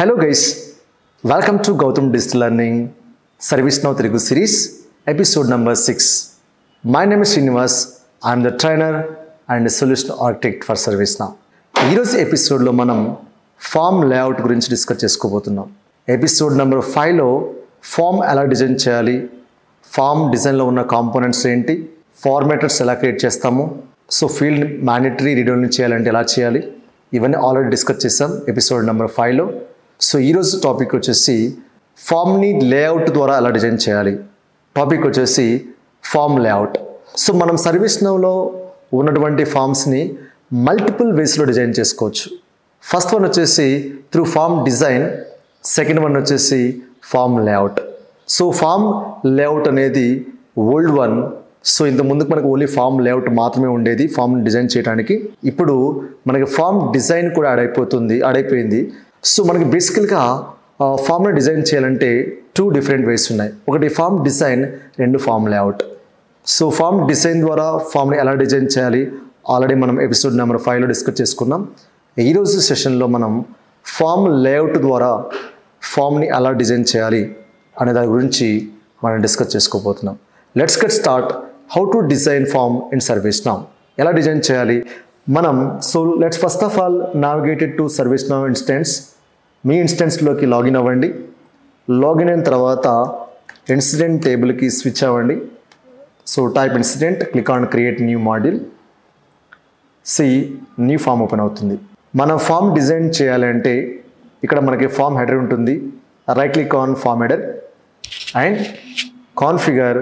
Hello guys welcome to Gautam digital learning ServiceNow Telugu series episode number six my name Srinivas I'm the trainer and solution architect for ServiceNow ఈరోజు ఎపిసోడ్లో మనం form layout గురించి discuss చేసుకోబోతున్నాం. Episode number ఫైవ్లో form ఎలా design చేయాలి form డిజైన్లో ఉన్న కాంపోనెంట్స్ ఏంటి ఫార్మేటర్స్ ఎలా క్రియేట్ చేస్తాము సో ఫీల్డ్ మ్యాండేటరీ రీడోల్ని చేయాలంటే ఎలా చేయాలి ఇవన్నీ ఆల్రెడీ డిస్కస్ చేసాం ఎపిసోడ్ నెంబర్ ఫైవ్లో సో ఈరోజు టాపిక్ వచ్చేసి ఫామ్ని లేఅవుట్ ద్వారా ఎలా డిజైన్ చేయాలి? టాపిక్ వచ్చేసి ఫామ్ లేఅవుట్ సో మనం సర్వీస్ నవ్లో ఉన్నటువంటి ఫామ్స్ని మల్టిపుల్ వేస్లో డిజైన్ చేసుకోవచ్చు. ఫస్ట్ వన్ వచ్చేసి through form design second one వచ్చేసి form layout so form layout అనేది ఓల్డ్ వన్ సో ఇంత ముందుకు మనకు ఓన్లీ ఫామ్ లేఅవుట్ మాత్రమే ఉండేది ఫామ్ డిజైన్ చేయడానికి ఇప్పుడు మనకి ఫామ్ డిజైన్ కూడా అడైపోతుంది అడైపోయింది సో మనకి బేసికల్గా ఫామ్ని డిజైన్ చేయాలంటే టూ డిఫరెంట్ వేస్ ఉన్నాయి. ఒకటి ఫామ్ డిజైన్ రెండు form layout so form design ద్వారా ఫామ్ని ఎలా డిజైన్ చేయాలి? ఆల్రెడీ మనం ఎపిసోడ్ నెంబర్ ఫైవ్లో డిస్కస్ చేసుకున్నాం. ఈరోజు సెషన్లో మనం ఫామ్ లేఅవుట్ ద్వారా ఫామ్ని ఎలా డిజైన్ చేయాలి అనే దాని గురించి మనం డిస్కస్ చేసుకోబోతున్నాం. Let's get start how to design form in ServiceNow ఎలా డిజైన్ చేయాలి? మనం so let's first of all navigated to ServiceNow instance మీ ఇన్స్టెన్స్లోకి లాగిన్ అవ్వండి. లాగిన్ అయిన తర్వాత ఇన్సిడెంట్ టేబుల్కి స్విచ్ అవ్వండి. So type incident click on create new module see new form open అవుతుంది. మనం ఫామ్ డిజైన్ చేయాలంటే ఇక్కడ మనకి ఫామ్ హెడర్ ఉంటుంది. Right click on form header and configure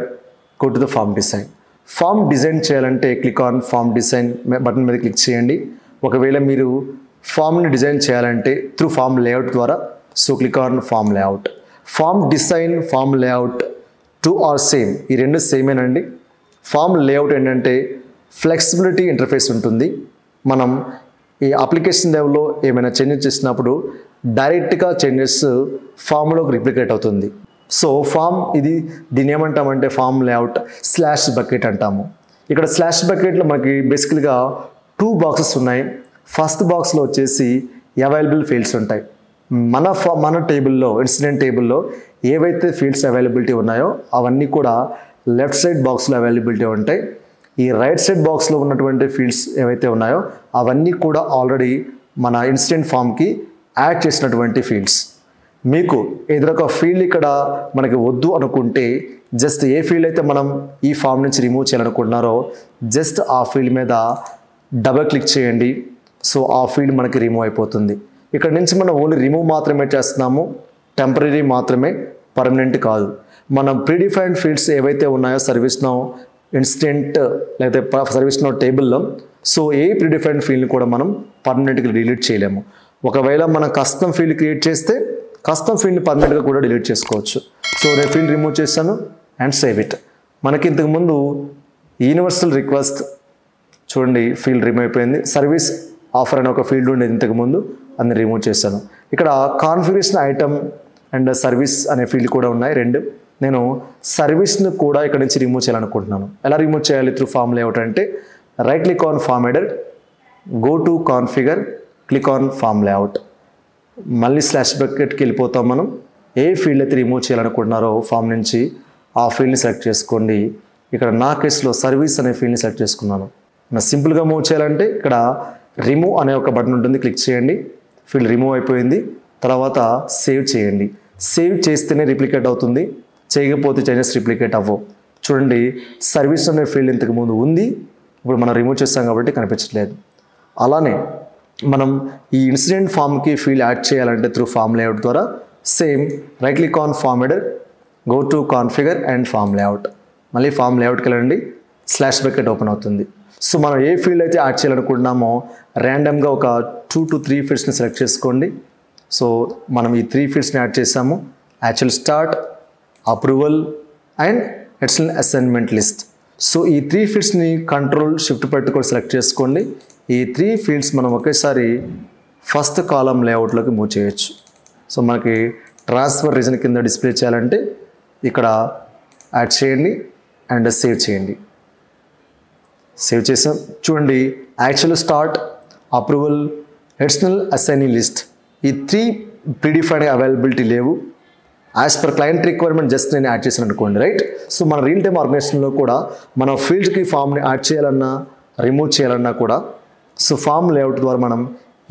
go to the form design form design చేయాలంటే click on form design button మీద click చేయండి. ఒకవేళ మీరు ఫామ్ని డిజైన్ చేయాలంటే త్రూ ఫామ్ లేఅవుట్ ద్వారా so click on form layout. Form design form layout two are same. ఈ రెండు సేమేనండి. ఫామ్ లేఅవుట్ ఏంటంటే ఫ్లెక్సిబిలిటీ ఇంటర్ఫేస్ ఉంటుంది. మనం ఈ అప్లికేషన్ లెవెల్లో ఏమైనా చేంజెస్ చేసినప్పుడు డైరెక్ట్గా చేంజెస్ ఫామ్లోకి రిప్లికేట్ అవుతుంది. సో ఫామ్ ఇది దీని ఏమంటామంటే ఫామ్ లేఅవుట్ స్లాష్ బకెట్ అంటాము. ఇక్కడ స్లాష్ బకెట్లో మనకి బేసికల్గా టూ బాక్సెస్ ఉన్నాయి. ఫస్ట్ బాక్స్లో వచ్చేసి అవైలబుల్ ఫీల్డ్స్ ఉంటాయి. మన ఫా మన టేబుల్లో ఇన్సిడెంట్ టేబుల్లో ఏవైతే ఫీల్డ్స్ అవైలబిలిటీ ఉన్నాయో అవన్నీ కూడా లెఫ్ట్ సైడ్ బాక్స్లో అవైలబిలిటీ ఉంటాయి. ఈ రైట్ సైడ్ బాక్స్లో ఉన్నటువంటి ఫీల్డ్స్ ఏవైతే ఉన్నాయో అవన్నీ కూడా ఆల్రెడీ మన ఇన్సిడెంట్ ఫామ్కి యాడ్ చేసినటువంటి ఫీల్డ్స్. మీకు ఏదైనా ఒక ఫీల్డ్ ఇక్కడ మనకి వద్దు అనుకుంటే జస్ట్ ఏ ఫీల్డ్ అయితే మనం ఈ ఫామ్ నుంచి రిమూవ్ చేయాలనుకుంటున్నారో జస్ట్ ఆ ఫీల్డ్ మీద డబల్ క్లిక్ చేయండి. సో ఆ ఫీల్డ్ మనకి రిమూవ్ అయిపోతుంది. ఇక్కడ నుంచి మనం ఓన్లీ రిమూవ్ మాత్రమే చేస్తున్నాము. టెంపరీ మాత్రమే పర్మనెంట్ కాదు. మనం ప్రీడిఫైన్డ్ ఫీల్డ్స్ ఏవైతే ఉన్నాయో సర్వీస్ నో ఇన్స్టెంట్ లేకపోతే సర్వీస్ నో టేబుల్లో సో ఏ ప్రీడిఫైన్డ్ ఫీల్డ్ని కూడా మనం పర్మనెంట్గా డిలీట్ చేయలేము. ఒకవేళ మనం కస్టమ్ ఫీల్డ్ క్రియేట్ చేస్తే కస్టమ్ ఫీల్డ్ని పర్మనెంట్గా కూడా డిలీట్ చేసుకోవచ్చు. సో నేను ఫీల్డ్ రిమూవ్ చేశాను అండ్ సేవ్ ఇట్. మనకి ఇంతకుముందు యూనివర్సల్ రిక్వెస్ట్ చూడండి ఫీల్డ్ రిమూవ్ అయిపోయింది. సర్వీస్ ఆఫర్ అనే ఒక ఫీల్డ్ ఉండేది ఇంతకుముందు అది రిమూవ్ చేశాను. ఇక్కడ కాన్ఫిగరేషన్ ఐటమ్ అండ్ సర్వీస్ అనే ఫీల్డ్ కూడా ఉన్నాయి రెండు. నేను సర్వీస్ను కూడా ఇక్కడ నుంచి రిమూవ్ చేయాలనుకుంటున్నాను. ఎలా రిమూవ్ చేయాలి త్రూ ఫామ్ లేఅవుట్ అంటే right click on form header go to configure click on form layout. మళ్ళీ స్లాష్ బకెట్కి వెళ్ళిపోతాం మనం. ఏ ఫీల్డ్ అయితే రిమూవ్ చేయాలనుకుంటున్నారో ఫామ్ నుంచి ఆ ఫీల్డ్ని సెలెక్ట్ చేసుకోండి. ఇక్కడ నా కేసులో సర్వీస్ అనే ఫీల్డ్ని సెలెక్ట్ చేసుకున్నాను. నా సింపుల్గా మూవ్ చేయాలంటే ఇక్కడ రిమూవ్ అనే ఒక బటన్ ఉంటుంది క్లిక్ చేయండి. ఫీల్డ్ రిమూవ్ అయిపోయింది. తర్వాత సేవ్ చేయండి. సేవ్ చేస్తేనే రిప్లికేట్ అవుతుంది. చేయకపోతే చేంజెస్ రిప్లికేట్ అవ్వవు. చూడండి సర్వీస్ అనే ఫీల్డ్ ఇంతకుముందు ఉంది. ఇప్పుడు మనం రిమూవ్ చేస్తాం కాబట్టి కనిపించట్లేదు. అలానే మనం ఈ ఇన్సిడెంట్ ఫామ్కి ఫీల్డ్ యాడ్ చేయాలంటే త్రూ ఫామ్ లేఅవుట్ ద్వారా same right click on form header go to configure and form layout మళ్ళీ ఫామ్ లేఅవుట్కి వెళ్ళండి స్లాష్ బకెట్ ఓపెన్ అవుతుంది. సో మనం ఏ ఫీల్డ్ అయితే యాడ్ చేయాలనుకుంటున్నామో ర్యాండమ్గా ఒక టూ టు త్రీ ఫీల్డ్స్ని సెలెక్ట్ చేసుకోండి. సో మనం ఈ త్రీ ఫీల్డ్స్ని యాడ్ చేసాము. Actual start approval and excellent assignment list so ఈ త్రీ ఫీల్డ్స్ని కంట్రోల్ షిఫ్ట్ పెట్టుకొని సెలెక్ట్ చేసుకోండి. ఈ త్రీ ఫీల్డ్స్ మనం ఒకేసారి ఫస్ట్ కాలం లేఅవుట్లోకి మూవ్ చేయొచ్చు. సో మనకి ట్రాన్స్ఫర్ రీజన్ కింద డిస్ప్లే చేయాలంటే ఇక్కడ యాడ్ చేయండి అండ్ సేవ్ చేయండి. సేవ్ చేసాం. చూడండి actual start approval additional assigning list ఈ త్రీ ప్రీడిఫైన్డ్ అవైలబిలిటీ లేవు. As per client requirement just నేను యాడ్ చేశాను అనుకోండి రైట్ సో మన రియల్ టైమ్ ఆర్గనైజేషన్లో కూడా మన ఫీల్డ్కి ఫామ్ని యాడ్ చేయాలన్నా రిమూవ్ చేయాలన్నా కూడా సో ఫామ్ లేఅవుట్ ద్వారా మనం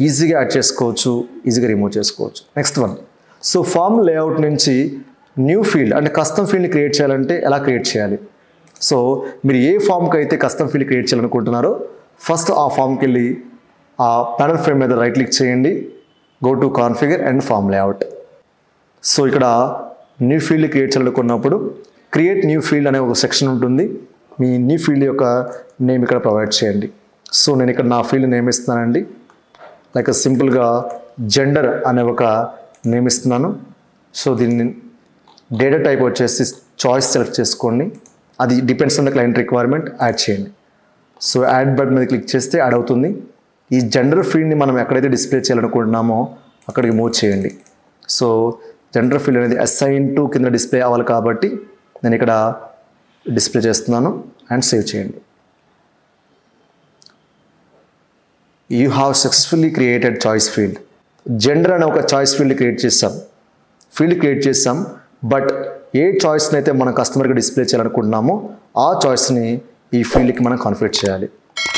ఈజీగా యాడ్ చేసుకోవచ్చు ఈజీగా రిమూవ్ చేసుకోవచ్చు. Next one so form layout నుంచి న్యూ ఫీల్డ్ అంటే కస్టమ్ ఫీల్డ్ని క్రియేట్ చేయాలంటే ఎలా క్రియేట్ చేయాలి? సో మీరు ఏ ఫామ్కి అయితే కస్టమ్ ఫీల్డ్ క్రియేట్ చేయాలనుకుంటున్నారో ఫస్ట్ ఆ ఫామ్కి వెళ్ళి ఆ ప్యానల్ ఫ్రేమ్ మీద రైట్ క్లిక్ చేయండి. Go to configure and form layout so ఇక్కడ న్యూ ఫీల్డ్ క్రియేట్ చేయాలనుకున్నప్పుడు క్రియేట్ న్యూ ఫీల్డ్ అనే ఒక సెక్షన్ ఉంటుంది. మీ న్యూ ఫీల్డ్ యొక్క నేమ్ ఇక్కడ ప్రొవైడ్ చేయండి. సో నేను ఇక్కడ నా ఫీల్డ్ నేమ్ ఇస్తున్నానండి లైక్ సింపుల్గా జెండర్ అనే ఒక నేమ్ ఇస్తున్నాను సో దీన్ని డేటా టైప్ వచ్చేసి చాయిస్ సెలెక్ట్ చేసుకోండి. అది depends on the client requirement add చేయండి. సో యాడ్ బట్ మీద క్లిక్ చేస్తే యాడ్ అవుతుంది. ఈ జెండర్ ఫీల్డ్ని మనం ఎక్కడైతే డిస్ప్లే చేయాలనుకుంటున్నామో అక్కడికి మూవ్ చేయండి. సో జెండర్ ఫీల్డ్ అనేది అసైన్ టు కింద డిస్ప్లే అవ్వాలి కాబట్టి నేను ఇక్కడ డిస్ప్లే చేస్తున్నాను. అండ్ సేవ్ చేయండి. You have successfully created choice field gender అనే ఒక చాయిస్ ఫీల్డ్ క్రియేట్ చేస్తాం. ఫీల్డ్ క్రియేట్ చేస్తాం. బట్ ఏ చాయిస్ని అయితే మన కస్టమర్కి డిస్ప్లే చేయాలనుకుంటున్నామో ఆ చాయిస్ని ఈ ఫీల్డ్కి మనం కాన్ఫిగర్ చేయాలి.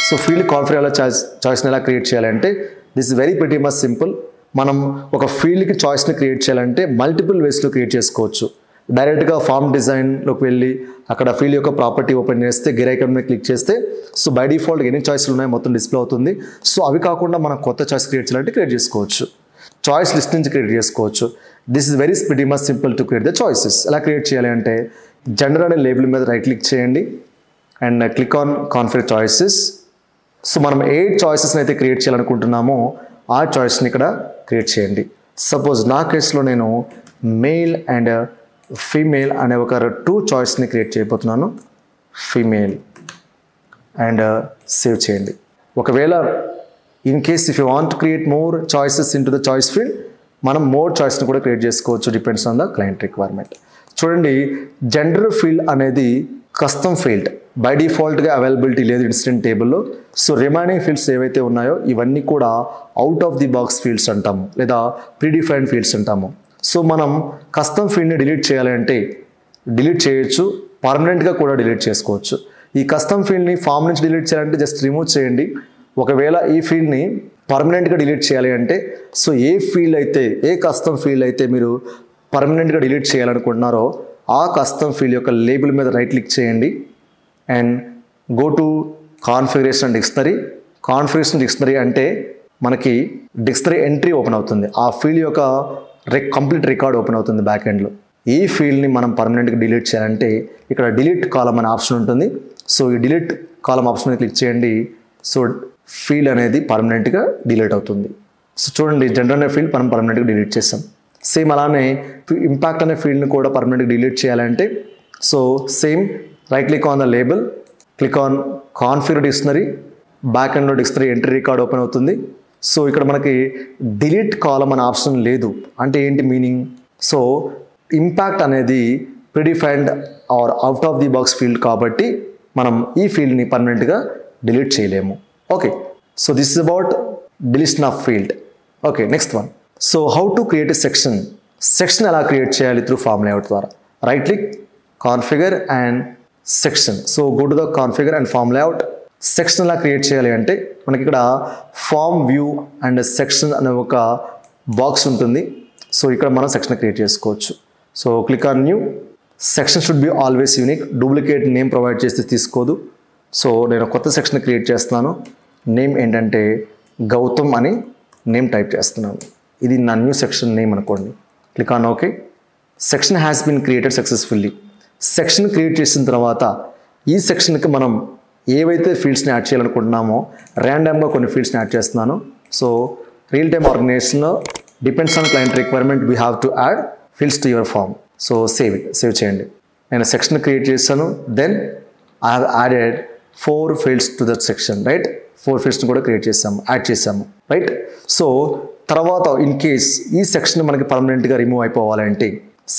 సో ఫీల్డ్ కాన్ఫిగర్ ఎలా చాయిస్ చాయిస్ని ఎలా క్రియేట్ చేయాలంటే this very pretty much simple మనం ఒక ఫీల్డ్కి చాయిస్ని క్రియేట్ చేయాలంటే మల్టిపుల్ వేస్లో క్రియేట్ చేసుకోవచ్చు. డైరెక్ట్గా ఫామ్ డిజైన్లోకి వెళ్ళి అక్కడ ఫీల్డ్ యొక్క ప్రాపర్టీ ఓపెన్ చేస్తే గెర్ మీద క్లిక్ చేస్తే సో బై డిఫాల్ట్ ఎన్ని చాయిస్లు ఉన్నాయో మొత్తం డిస్ప్లే అవుతుంది. సో అవి కాకుండా మనం కొత్త చాయిస్ క్రియేట్ చేయాలంటే క్రియేట్ చేసుకోవచ్చు. చాయిస్ లిస్ట్ నుంచి క్రియేట్ చేసుకోవచ్చు. This is very very much simple to create the choices ఎలా క్రియేట్ చేయాలి అంటే జెండర్ అనే లేబుల్ మీద రైట్ క్లిక్ చేయండి. And click on configure choices so మనం ఏ చాయిసెస్ని అయితే క్రియేట్ చేయాలనుకుంటున్నామో ఆ చాయిస్ని ఇక్కడ క్రియేట్ చేయండి. సపోజ్ నా కేసులో నేను మెయిల్ అండ్ ఫీమేల్ అనే ఒక టూ చాయిస్ని క్రియేట్ చేయబోతున్నాను. ఫీమేల్. అండ్ uh, సేవ్ చేయండి. ఒకవేళ in case if you want create more choices in to the choice field మనం మోర్ చాయిస్ని కూడా క్రియేట్ చేసుకోవచ్చు. Depends on the client requirement. చూడండి జెండర్ ఫీల్డ్ అనేది కస్టమ్ ఫీల్డ్. బై డిఫాల్ట్గా అవైలబిలిటీ లేదు ఇన్సిడెంట్ టేబుల్లో. సో రిమైనింగ్ ఫీల్డ్స్ ఏవైతే ఉన్నాయో ఇవన్నీ కూడా out of the box fields అంటాము. లేదా ప్రీడిఫైన్డ్ ఫీల్డ్స్ అంటాము. సో మనం కస్టమ్ ఫీల్డ్ని డిలీట్ చేయాలంటే డిలీట్ చేయొచ్చు పర్మనెంట్గా కూడా డిలీట్ చేసుకోవచ్చు. ఈ కస్టమ్ ఫీల్డ్ని ఫామ్ నుంచి డిలీట్ చేయాలంటే జస్ట్ రిమూవ్ చేయండి. ఒకవేళ ఈ ఫీల్డ్ని పర్మనెంట్గా డిలీట్ చేయాలి అంటే సో ఏ ఫీల్డ్ అయితే ఏ కస్టమ్ ఫీల్డ్ అయితే మీరు పర్మనెంట్గా డిలీట్ చేయాలనుకుంటున్నారో ఆ కస్టమ్ ఫీల్డ్ యొక్క లేబుల్ మీద రైట్ క్లిక్ చేయండి. And go to configuration dictionary configuration dictionary అంటే మనకి డిక్షనరీ ఎంట్రీ ఓపెన్ అవుతుంది. ఆ ఫీల్డ్ యొక్క రెక్ కంప్లీట్ రికార్డ్ ఓపెన్ అవుతుంది బ్యాక్ ఎండ్లో ఈ ఫీల్డ్ని మనం పర్మనెంట్గా డిలీట్ చేయాలంటే ఇక్కడ డిలీట్ కాలం అనే ఆప్షన్ ఉంటుంది. సో ఈ డిలీట్ కాలం ఆప్షన్ మీద క్లిక్ చేయండి. సో ఫీల్డ్ అనేది పర్మనెంట్గా డిలీట్ అవుతుంది. సో చూడండి జనరల్ అనే ఫీల్డ్ మనం పర్మనెంట్గా డిలీట్ చేస్తాం సేమ్ అలానే ఇంపాక్ట్ అనే ఫీల్డ్ని కూడా పర్మనెంట్గా డిలీట్ చేయాలంటే so same right click on the label click on configure dictionary back and dictionary entry record open అవుతుంది. సో ఇక్కడ మనకి డిలీట్ కాలం అనే ఆప్షన్ లేదు. అంటే ఏంటి మీనింగ్ సో ఇంపాక్ట్ అనేది predefined or out of the box field కాబట్టి మనం ఈ ఫీల్డ్ని పర్మనెంట్గా డిలీట్ చేయలేము. Okay so this is about deletion of field okay next one so how to create a section section ఎలా క్రియేట్ చేయాలి త్రూ ఫామ్ లేఅవుట్ ద్వారా? Right click configure and section so go to the configure and form layout section ఎలా create చేయాలి అంటే మనకి ఇక్కడ form view and section అనే ఒక బాక్స్ ఉంటుంది. సో ఇక్కడ మనం సెక్షన్ క్రియేట్ చేసుకోవచ్చు. So click on new section should be always unique duplicate name provide చేస్తే తీసుకోదు. సో నేను కొత్త సెక్షన్ క్రియేట్ చేస్తున్నాను. నేమ్ ఏంటంటే గౌతమ్ అని నేమ్ టైప్ చేస్తున్నాను. ఇది నా న్యూ సెక్షన్ నేమ్ అనుకోండి. Click on okay section has been created successfully section create చేసిన తర్వాత ఈ సెక్షన్కి మనం ఏవైతే ఫీల్డ్స్ని యాడ్ చేయాలనుకుంటున్నామో ర్యాండమ్గా కొన్ని ఫీల్డ్స్ని యాడ్ చేస్తున్నాను. సో రియల్ టైమ్ ఆర్గనైజేషన్లో depends on client requirement we have to add fields to your form so save it save చేయండి. నేను సెక్షన్ క్రియేట్ చేశాను then I have added four fields to that section right four ఫీల్డ్స్ని కూడా create చేసాము add చేసాము right so తర్వాత in case ఈ section మనకి పర్మనెంట్గా remove అయిపోవాలంటే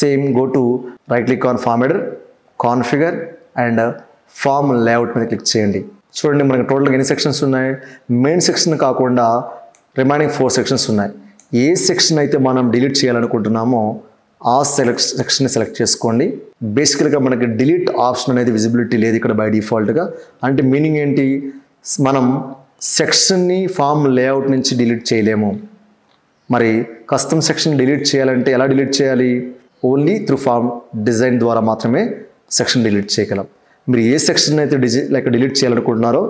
same go to right click on form header configure and form layout మీద click చేయండి. చూడండి మనకి టోటల్గా ఎన్ని సెక్షన్స్ ఉన్నాయి? మెయిన్ సెక్షన్ కాకుండా రిమైనింగ్ ఫోర్ సెక్షన్స్ ఉన్నాయి. ఏ సెక్షన్ అయితే మనం డిలీట్ చేయాలనుకుంటున్నామో ఆ సెలెక్ట్ సెక్షన్ని సెలెక్ట్ చేసుకోండి. బేసికల్గా మనకి డిలీట్ ఆప్షన్ అనేది విజిబిలిటీ లేదు ఇక్కడ బై డిఫాల్ట్గా. అంటే మీనింగ్ ఏంటి? మనం సెక్షన్ని ఫామ్ లేఅవుట్ నుంచి డిలీట్ చేయలేము. మరి కస్టమ్ సెక్షన్ డిలీట్ చేయాలంటే ఎలా డిలీట్ చేయాలి? ఓన్లీ త్రూ ఫామ్ డిజైన్ ద్వారా మాత్రమే సెక్షన్ డిలీట్ చేయగలం. మీరు ఏ సెక్షన్ అయితే డిజి లైక్ డిలీట్ చేయాలనుకుంటున్నారో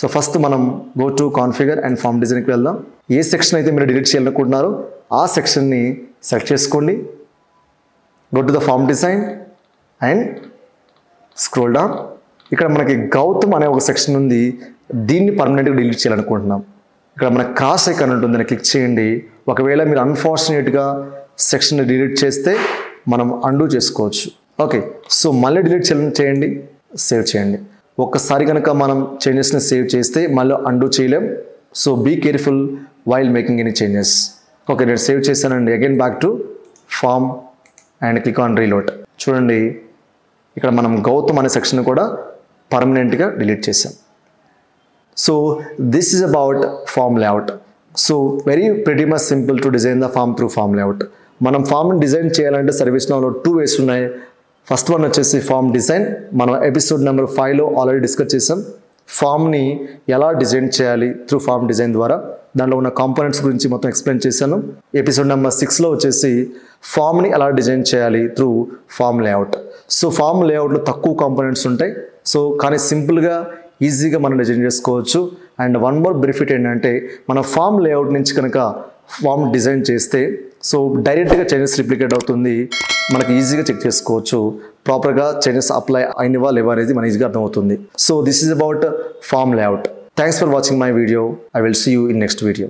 సో ఫస్ట్ మనం go to configure and form డిజైన్కి వెళ్దాం. ఏ సెక్షన్ అయితే మీరు డిలీట్ చేయాలనుకుంటున్నారో ఆ సెక్షన్ని సెలెక్ట్ చేసుకోండి. Go to the form design and scroll down ఇక్కడ మనకి గౌతమ్ అనే ఒక సెక్షన్ ఉంది. దీన్ని పర్మనెంట్గా డిలీట్ చేయాలనుకుంటున్నాం. ఇక్కడ మన క్రాస్ ఐకాన్ ఉంటుంది. దాన్ని క్లిక్ చేయండి. ఒకవేళ మీరు అన్ఫార్చునేట్గా సెక్షన్ డిలీట్ చేస్తే మనం అండూ చేసుకోవచ్చు. ఓకే సో మళ్ళీ డిలీట్ చేయండి. సేవ్ చేయండి. ఒక్కసారి కనుక మనం చేంజెస్ని సేవ్ చేస్తే మళ్ళీ అండూ చేయలేం. So be careful while making any changes okay నేను సేవ్ చేశానండి. Again back to form and click on reload చూడండి ఇక్కడ మనం గౌతమ్ అనే సెక్షన్ కూడా పర్మనెంట్గా డిలీట్ చేసాం so this is about form layout so very pretty much simple to design the form through form layout మనం ఫామ్ని డిజైన్ చేయాలంటే సర్వీస్ నౌలో టూ వేస్ ఉన్నాయి. ఫస్ట్ వన్ వచ్చేసి ఫామ్ డిజైన్ మనం ఎపిసోడ్ నెంబర్ ఫైవ్లో ఆల్రెడీ డిస్కస్ చేసాం. ఫామ్ని ఎలా డిజైన్ చేయాలి త్రూ ఫామ్ డిజైన్ ద్వారా? దాంట్లో ఉన్న కాంపోనెంట్స్ గురించి మొత్తం ఎక్స్ప్లెయిన్ చేశాను. ఎపిసోడ్ నెంబర్ సిక్స్లో వచ్చేసి ఫామ్ని ఎలా డిజైన్ చేయాలి through form layout so form లేఅవుట్లో తక్కువ కాంపోనెంట్స్ ఉంటాయి. సో కానీ సింపుల్గా ఈజీగా మనం డిజైన్ చేసుకోవచ్చు. అండ్ వన్ మోర్ బెనిఫిట్ ఏంటంటే మన ఫామ్ లేఅవుట్ నుంచి కనుక ఫామ్ డిజైన్ చేస్తే సో డైరెక్ట్గా చైనీస్ రిప్లికేట్ అవుతుంది. మనకి ఈజీగా చెక్ చేసుకోవచ్చు. ప్రాపర్గా చేంజెస్ అప్లై అయినవా లేవా అనేది మన ఈజీగా అర్థమవుతుంది. So this is about form layout thanks for watching my video I will see you in next video